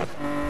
you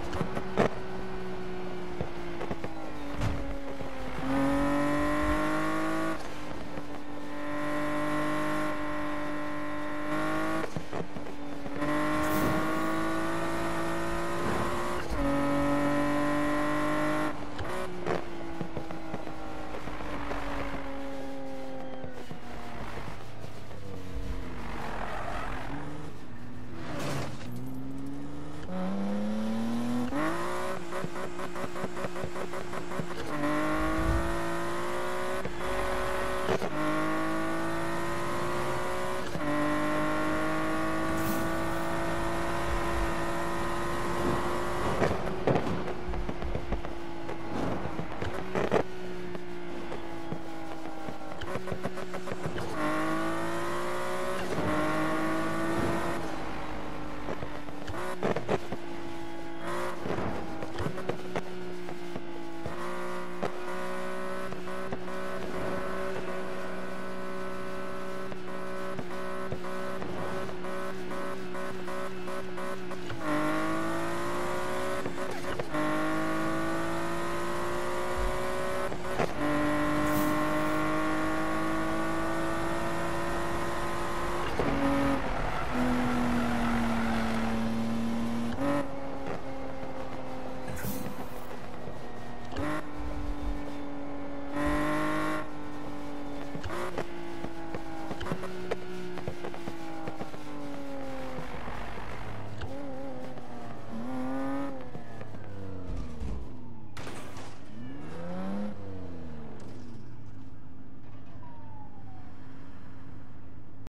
Gracias. Mm-hmm.